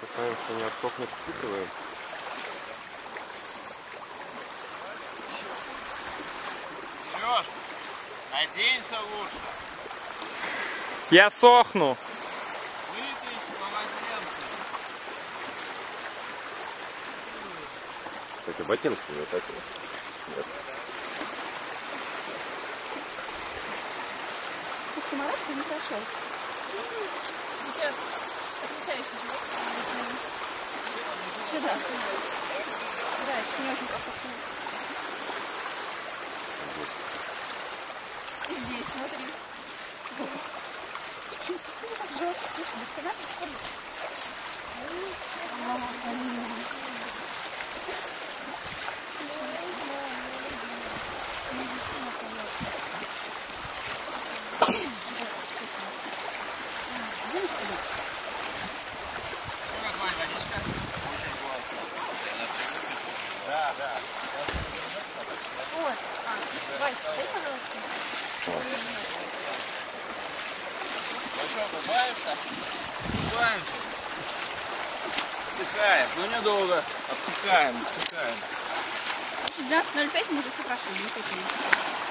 Пытаемся не отсохнуть, впитываем. Сереж, оденься лучше. Я сохну. Кстати, ботинки не так. Сковородка не прошел. У да. Да, это не очень похоже. И здесь, смотри. Почему ты так жестко? Слушай, без каната смотри. Ну Да, да. Вот. А, Вась, дай, пожалуйста. Ну что, купаемся? Купаемся. Отсекаем. Ну недолго. Обтекаем, отсекаем. 12.05 мы уже все прошли, не. Ну ладно.